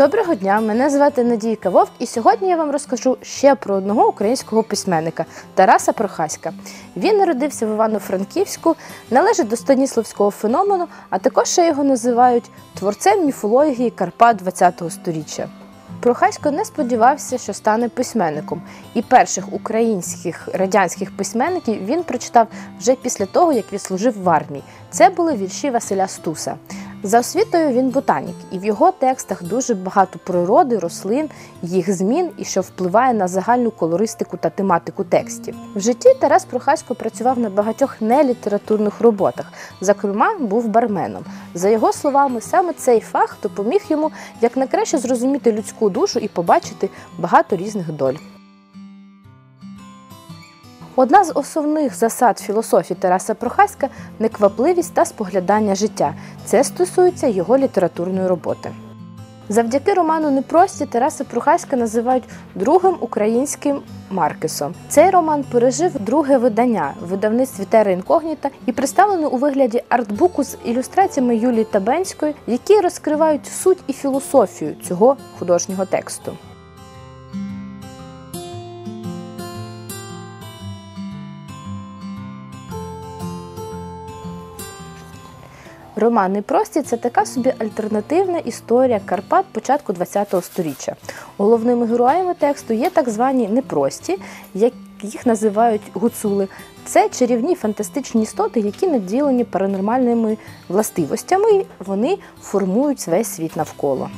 Доброго дня, мене звати Надійка Вовк, і сьогодні я вам розкажу ще про одного українського письменника Тараса Прохаська. Він народився в Івано-Франківську, належить до станіславського феномену, а також ще його називають творцем міфології Карпат ХХ століття. Прохасько не сподівався, що стане письменником, і перших українських радянських письменників він прочитав вже після того, як відслужив в армії. Це були вірші Василя Стуса. За освітою він ботанік, і в його текстах дуже багато природи, рослин, їх змін і що впливає на загальну колористику та тематику текстів. В житті Тарас Прохасько працював на багатьох нелітературних роботах. Зокрема, був барменом. За його словами, саме цей фах допоміг йому якнайкраще зрозуміти людську душу і побачити багато різних доль. Одна з основних засад філософії Тараса Прохаська неквапливість та споглядання життя. Це стосується його літературної роботи. Завдяки роману Непрості Тараса Прохаська називають другим українським Маркесом. Цей роман пережив друге видання в видавництві Тера Інкогніта і представлений у вигляді артбуку з ілюстраціями Юлії Табенської, які розкривають суть і філософію цього художнього тексту. Роман «Непрості» – це така собі альтернативна історія Карпат початку ХХ століття. Головними героями тексту є так звані непрості, як їх називають гуцули. Це чарівні фантастичні істоти, які наділені паранормальними властивостями. Вони формують весь світ навколо.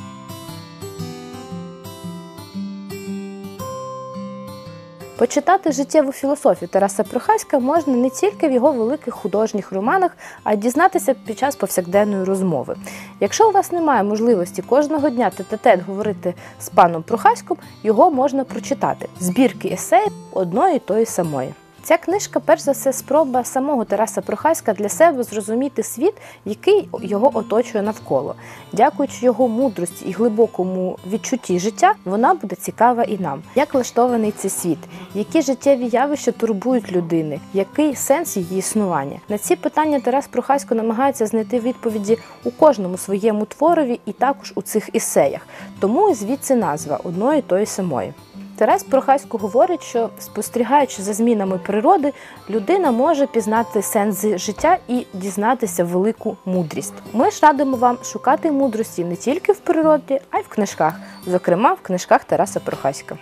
Почитати життєву філософію Тараса Прохаська можна не тільки в його великих художніх романах, а й дізнатися під час повсякденної розмови. Якщо у вас немає можливості кожного дня тет-тет говорити з паном Прохаськом, його можна прочитати. Збірки есеїв одної тої самої. Ця книжка, перш за все, спроба самого Тараса Прохаська для себе зрозуміти світ, який його оточує навколо. Дякуючи його мудрості і глибокому відчутті життя, вона буде цікава і нам. Як влаштований цей світ, які життєві явища турбують людини, який сенс її існування? На ці питання Тарас Прохасько намагається знайти відповіді у кожному своєму творові і також у цих ісеях. Тому звідси назва одної тої самої. Тарас Прохасько говорить, що спостерігаючи за змінами природи, людина може пізнати сенси життя і дізнатися велику мудрість. Ми ж радимо вам шукати мудрості не тільки в природі, а й в книжках, зокрема в книжках Тараса Прохаська.